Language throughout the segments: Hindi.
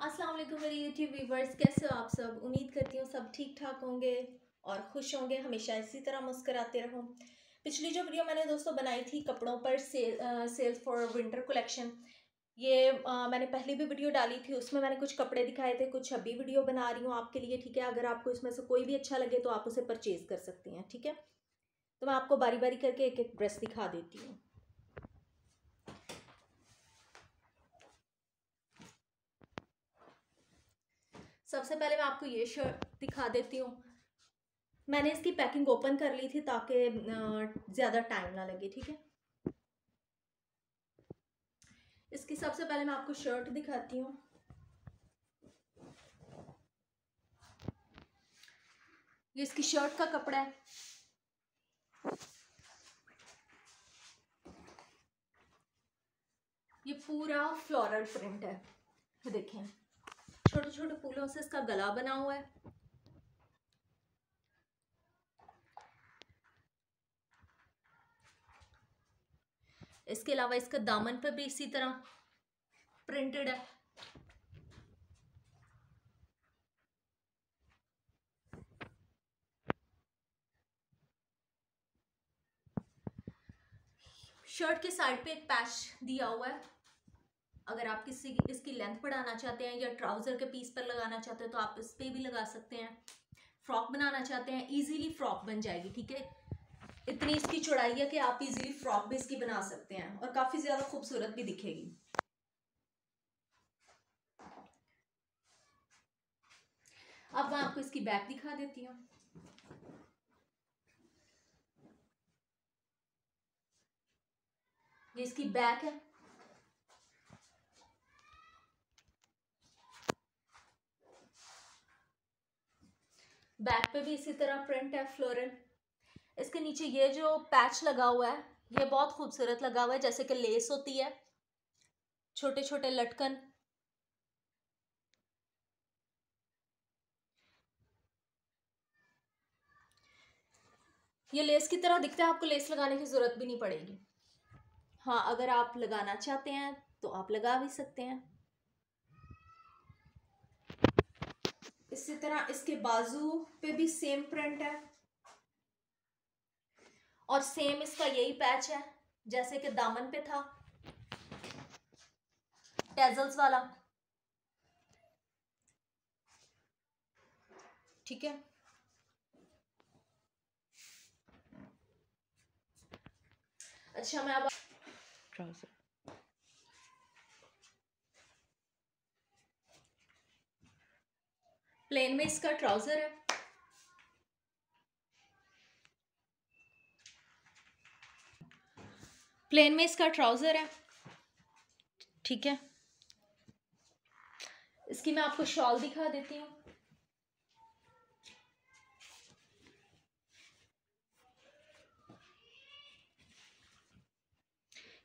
अस्सलाम वालेकुम मेरे यूट्यूब व्यूवर्स कैसे हो आप सब? उम्मीद करती हूँ सब ठीक ठाक होंगे और खुश होंगे। हमेशा इसी तरह मुस्कराते रहो। पिछली जो वीडियो मैंने दोस्तों बनाई थी कपड़ों पर sale sales for winter collection ये आ, मैंने पहली भी वीडियो डाली थी उसमें मैंने कुछ कपड़े दिखाए थे कुछ अभी वीडियो बना रही हूँ आपके लिए ठीक है? अगर आपको इसमें से कोई भी अच्छा लगे तो आप उसे परचेज़ कर सकती हैं ठीक है? तो मैं आपको बारी बारी करके एक एक ड्रेस दिखा देती हूँ। सबसे पहले मैं आपको ये शर्ट दिखा देती हूँ। मैंने इसकी पैकिंग ओपन कर ली थी ताकि ज़्यादा टाइम ना लगे, ठीक है? इसकी सबसे पहले मैं आपको शर्ट दिखाती हूँ। ये इसकी शर्ट का कपड़ा है। ये पूरा फ्लोरल प्रिंट है। देखें। छोटे छोटे फूलों से इसका गला बना हुआ है। इसके अलावा इसका दामन पर भी इसी तरह प्रिंटेड है। शर्ट के साइड पे एक पैच दिया हुआ है। अगर आप किसी, इसकी लेंथ बढ़ाना चाहते हैं या ट्राउज़र के पीस पर लगाना चाहते हैं तो आप इस पर भी लगा सकते हैं। फ्रॉक बनाना चाहते हैं इजीली फ्रॉक बन जाएगी, ठीक है? इतनी इसकी चौड़ाई है कि आप इजीली फ्रॉक भी इसकी बना सकते हैं और काफ़ी ज़्यादा खूबसूरत भी दिखेगी। अब मैं आपको इसकी बैक दिखा देती हूँ। ये इसकी बैक है। बैक पे भी इसी तरह प्रिंट है फ्लोरल इसके नीचे ये जो पैच लगा हुआ है, ये बहुत खूबसूरत लगा हुआ है, जैसे कि लेस होती है। छोटे छोटे लटकन। ये लेस की तरह दिखता है, आपको लेस लगाने की ज़रूरत भी नहीं पड़ेगी। हाँ अगर आप लगाना चाहते हैं तो आप लगा भी सकते हैं। इसी तरह इसके बाजू पे भी सेम प्रिंट है। और सेम इसका यही पैच है, जैसे कि दामन पे था। टेजल्स वाला। ठीक है? अच्छा मैं अब ट्राउज़र प्लेन में इसका ट्राउज़र है। प्लेन में इसका ट्राउज़र है। ठीक है। इसकी मैं आपको शॉल दिखा देती हूँ।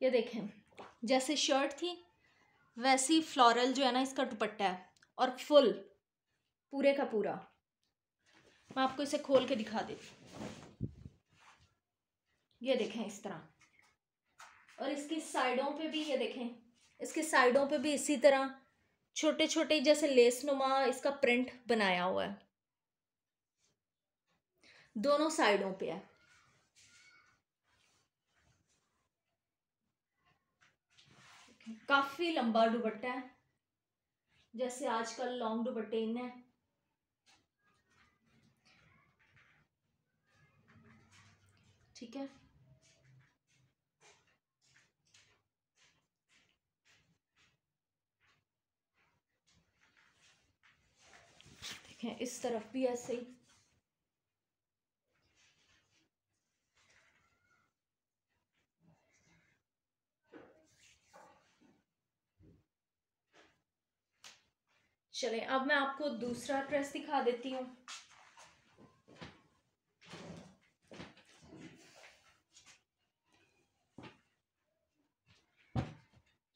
ये देखें, जैसे शर्ट थी, वैसी फ्लोरल जो है ना, इसका दुपट्टा है, और फुल पूरे का पूरा। मैं आपको इसे खोल के दिखा देती ये देखें इस तरह। और इसकी साइडों पे भी ये देखें। इसके साइडों पे भी इसी तरह छोटे छोटे जैसे लेस नुमा इसका प्रिंट बनाया हुआ है। दोनों साइडों पे है। काफ़ी लंबा दुपट्टा है। जैसे आजकल लॉन्ग दुपट्टे इन्हें ठीक है? देखें, इस तरफ़ भी ऐसे ही। चलें, अब मैं आपको दूसरा ड्रेस दिखा देती हूँ।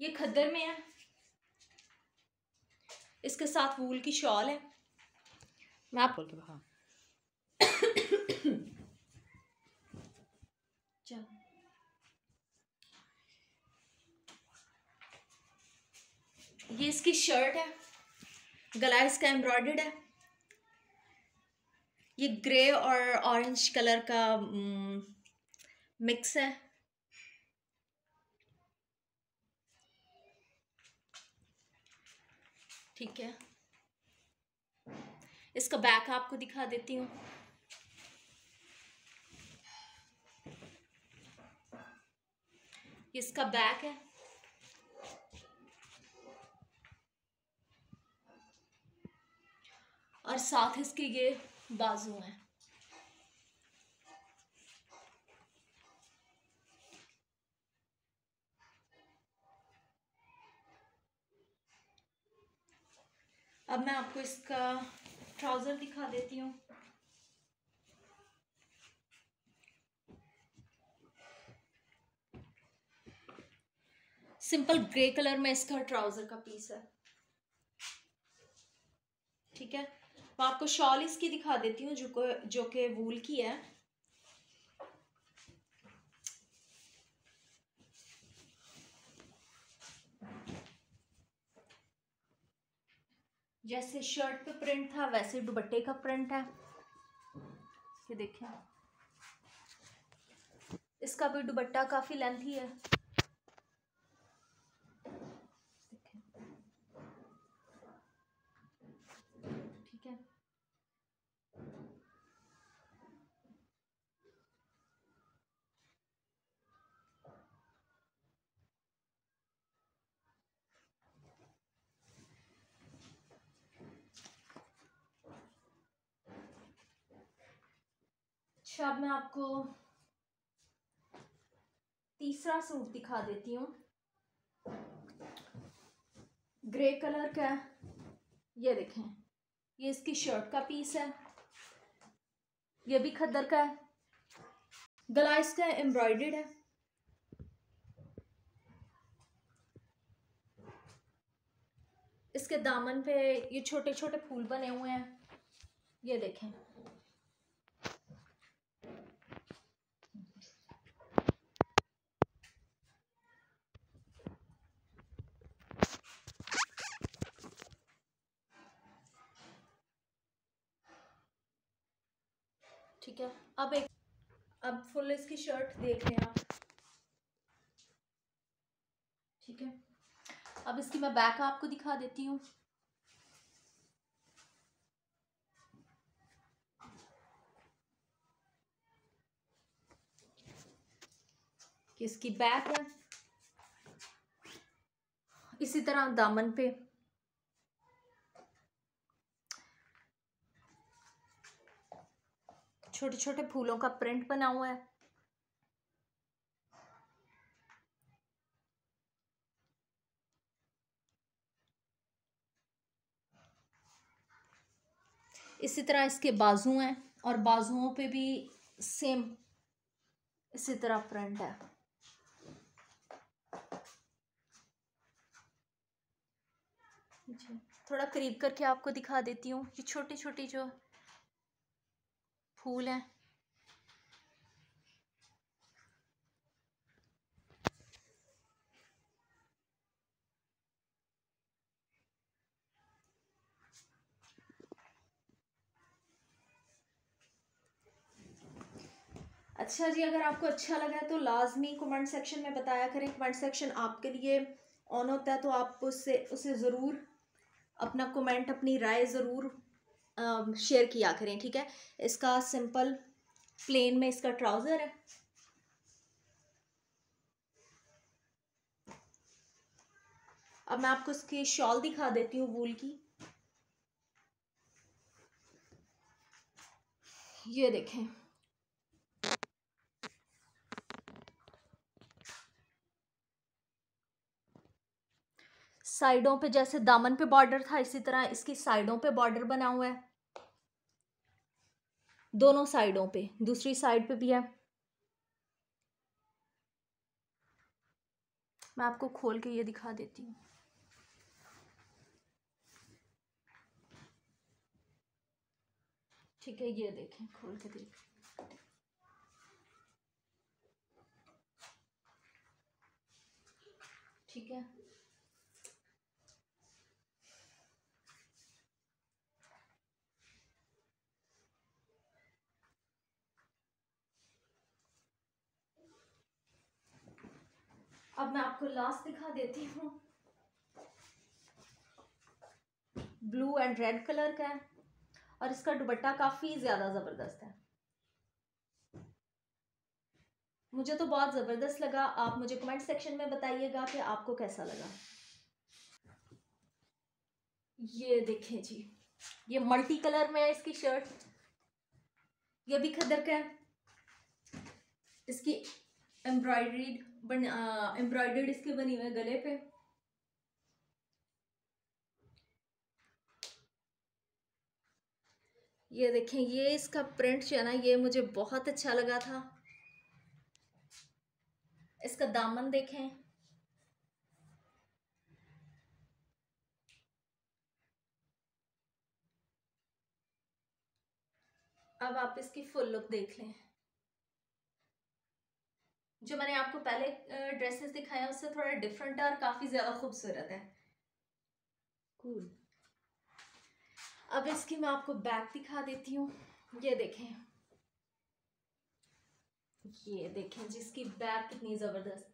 ये खद्दर में है। इसके साथ वूल की शॉल है। मैं आप बोल हाँ चल। ये इसकी शर्ट है। गला इसका एम्ब्रॉयड है। ये ग्रे और ऑरेंज कलर का मिक्स है। ठीक है। इसका बैक आपको दिखा देती हूँ। इसका बैक है। और साथ इसके ये बाजू हैं। अब मैं आपको इसका ट्राउज़र दिखा देती हूँ। सिंपल ग्रे कलर में इसका ट्राउज़र का पीस है। ठीक है? मैं आपको शॉल इसकी दिखा देती हूँ जो को जो कि वूल की है। जैसे शर्ट पे प्रिंट था, वैसे दुपट्टे का प्रिंट है। ये देखें। इसका भी दुपट्टा काफ़ी लेंथी है। अब मैं आपको तीसरा सूट दिखा देती हूँ। ग्रे कलर का, ये देखें, ये इसकी शर्ट का पीस है, ये भी खद्दर का है, गला इसका एम्ब्रॉयडेड है। इसके दामन पे ये छोटे छोटे फूल बने हुए हैं, ये देखें। ठीक है। अब एक अब फुल इसकी शर्ट देख लें आप। ठीक है। अब इसकी मैं बैक आपको दिखा देती हूँ। इसकी बैक है। इसी तरह दामन पे। छोटे छोटे फूलों का प्रिंट बना हुआ है। इसी तरह इसके बाजू हैं और बाजुओं पे भी सेम इसी तरह प्रिंट है। थोड़ा करीब करके आपको दिखा देती हूँ, ये छोटी छोटी जो फूल हैं। अच्छा जी, अगर आपको अच्छा लगा तो लाजमी कमेंट सेक्शन में बताया करें। कमेंट सेक्शन आपके लिए ऑन होता है तो आप उससे, उसे ज़रूर अपना कमेंट, अपनी राय ज़रूर शेयर किया करें, ठीक है? इसका सिंपल प्लेन में इसका ट्राउज़र है। अब मैं आपको इसकी शॉल दिखा देती हूँ वूल की। ये देखें। साइडों पे जैसे दामन पे बॉर्डर था, इसी तरह इसकी साइडों पे बॉर्डर बना हुआ है। दोनों साइडों पे, दूसरी साइड पे भी है। मैं आपको खोल के ये दिखा देती हूँ। ठीक है, ये देखें, खोल के देख। ठीक है? मैं आपको लास्ट दिखा देती हूँ। ब्लू एंड रेड कलर का है, और इसका दुपट्टा काफ़ी ज़्यादा ज़बरदस्त है। मुझे तो बहुत ज़बरदस्त लगा, आप मुझे कमेंट सेक्शन में बताइएगा कि आपको कैसा लगा। ये देखें जी, ये मल्टी कलर में है इसकी शर्ट ये भी खदर का है। इसकी एम्ब्रॉयडरी बन एम्ब्रॉयडर्ड इसके बनी हुए गले पे। ये देखें, ये इसका प्रिंट जो है ना, ये मुझे बहुत अच्छा लगा था। इसका दामन देखें। अब आप इसकी फुल लुक देख लें। जो मैंने आपको पहले ड्रेसेस दिखाया उससे थोड़ा डिफरेंट है और काफ़ी ज़्यादा खूबसूरत है। कूल अब इसकी मैं आपको बैक दिखा देती हूँ। ये देखें। ये देखें जिसकी बैक कितनी ज़बरदस्त।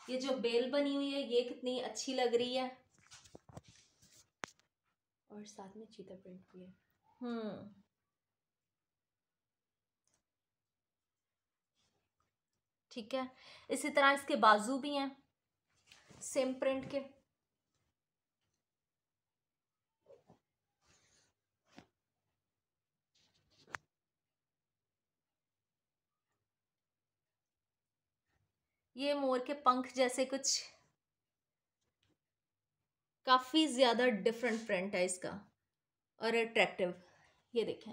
ये जो बेल बनी हुई है ये कितनी अच्छी लग रही है। और साथ में चीता प्रिंट भी है। हम्म। ठीक है? इसी तरह इसके बाजू भी हैं। सेम प्रिंट के। ये मोर के पंख जैसे कुछ काफ़ी ज़्यादा डिफरेंट प्रिंट है इसका। और अट्रैक्टिव ये देखें।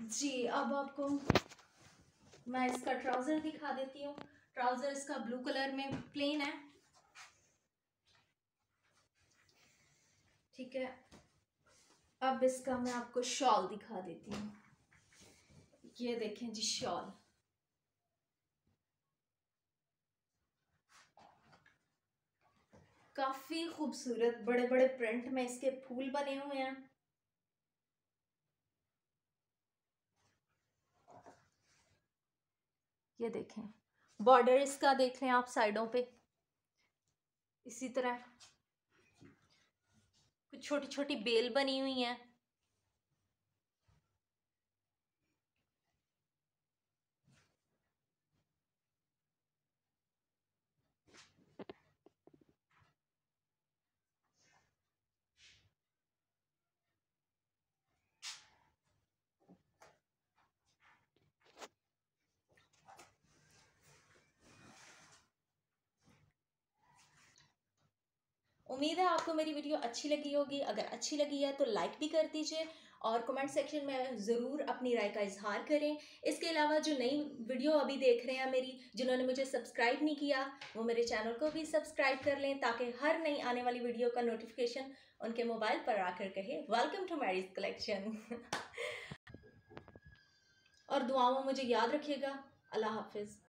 जी, अब आपको मैं इसका ट्राउज़र दिखा देती हूँ। ट्राउज़र इसका ब्लू कलर में प्लेन है। ठीक है। अब इसका मैं आपको शॉल दिखा देती हूँ। ये देखें जी शॉल काफ़ी खूबसूरत बड़े बड़े प्रिंट में इसके फूल बने हुए हैं। ये देखें। बॉर्डर इसका देख लें आप साइडों पे। इसी तरह। कुछ छोटी छोटी बेल बनी हुई हैं। उम्मीद है आपको मेरी वीडियो अच्छी लगी होगी। अगर अच्छी लगी है तो लाइक भी कर दीजिए और कमेंट सेक्शन में ज़रूर अपनी राय का इजहार करें। इसके अलावा जो नई वीडियो अभी देख रहे हैं मेरी, जिन्होंने मुझे सब्सक्राइब नहीं किया, वो मेरे चैनल को भी सब्सक्राइब कर लें ताकि हर नई आने वाली वीडियो का नोटिफिकेशन उनके मोबाइल पर आकर कहे। वेलकम टू मैरिज कलेक्शन और दुआओं मुझे याद रखिएगा। अल्लाह हाफिज़।